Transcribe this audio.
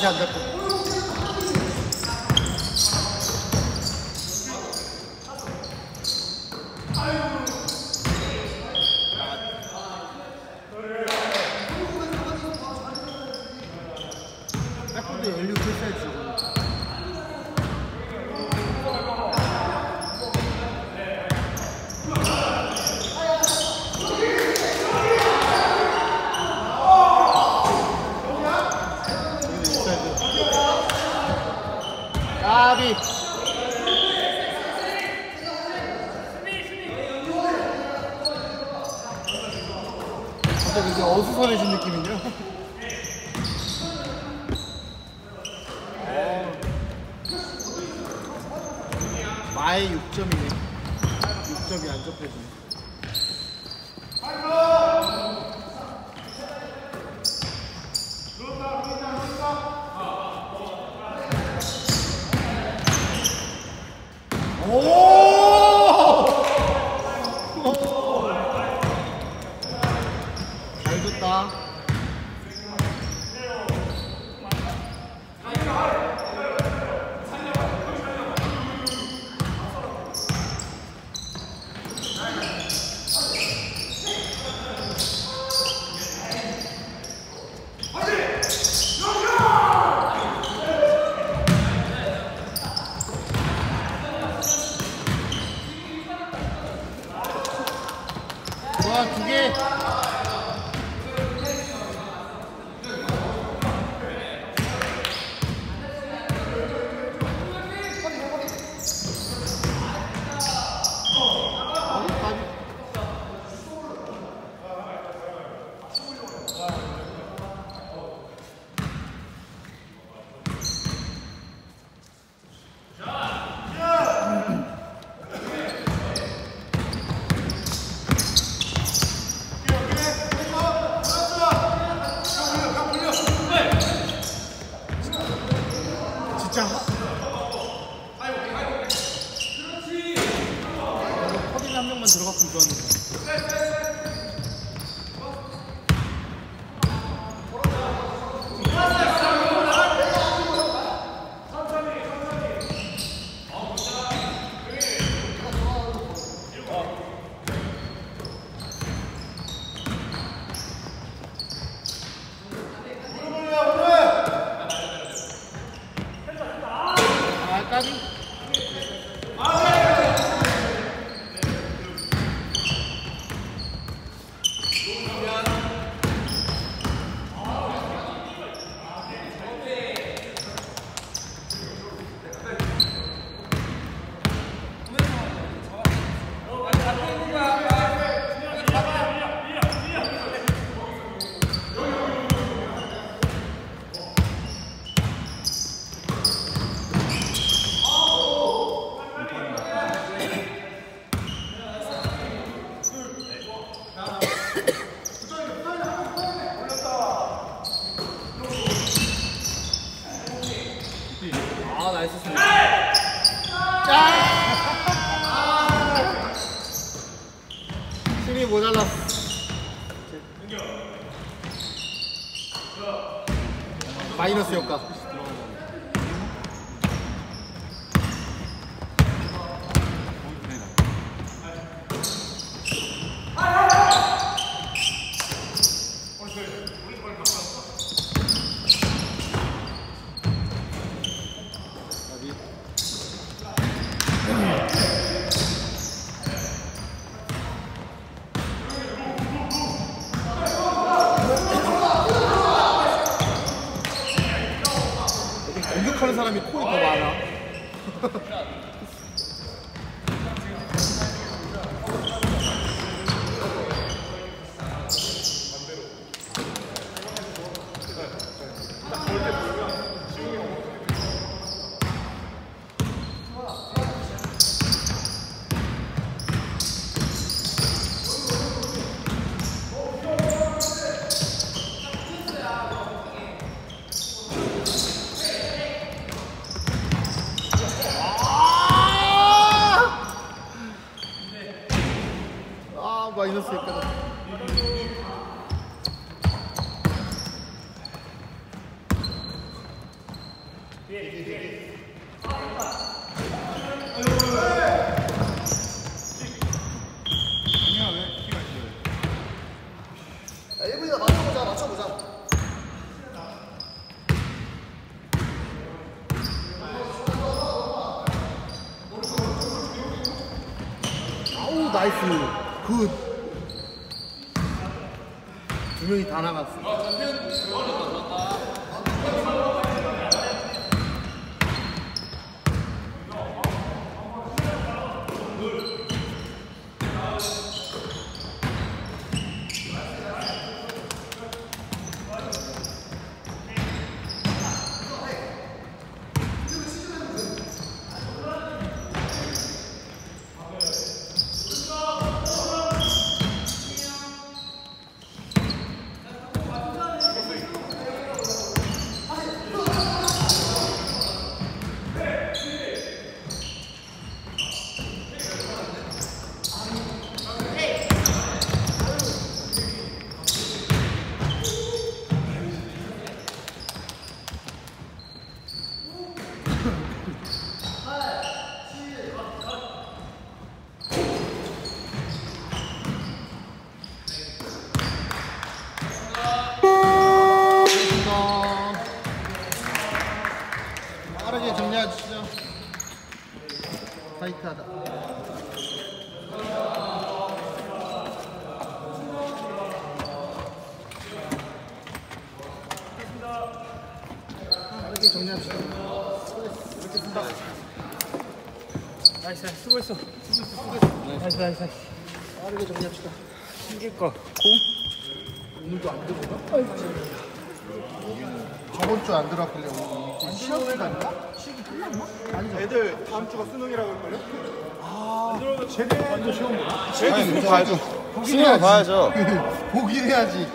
자세 안잡고. 백보드 연료 풀사이즈 저거. 여기도 인사이드. 갑자기 이제 어수선해진 느낌이냐? 어. 마의 6점이네. 6점이 안 접혀지네. 오! 두 개. 진짜. 커빈 한 명만 들어갔으면 좋았는데 아 아 나이스 스윙 아! 힘이 모자랐어 마이너스 효과 하는 사람이 코에 더 많아. 아 나이스. 굿두 명이 다 나갔어. 타이트하다. 빠르게 정리합시다. 수고했습니다. nice nice 수고했어 nice nice nice 빠르게 정리합시다. 챙길 거 오늘도 안 들어오나? 저번 주 안 들어왔길래 오늘 시험 기간인가? 시기 끝났나? 아니죠. 애들 다음 주가 수능이라고 할걸요? 쟤네 완전 시험 보나? 쟤도 봐야죠. 수능 봐야죠. 보긴 해야지.